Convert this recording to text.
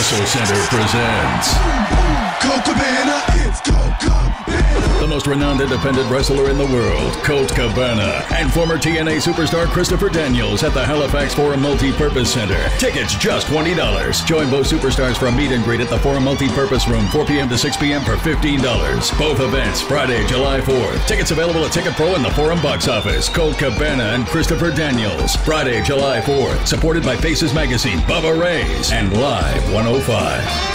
WrestleCentre presents most renowned independent wrestler in the world, Colt Cabana, and former TNA superstar Christopher Daniels at the Halifax Forum Multi-Purpose Center. Tickets just $20. Join both superstars for a meet and greet at the Forum Multi-Purpose Room, 4 p.m. to 6 p.m. for $15. Both events Friday, July 4th. Tickets available at Ticket Pro and the Forum box office. Colt Cabana and Christopher Daniels. Friday, July 4th. Supported by Faces Magazine, Bubba Rays, and Live 105.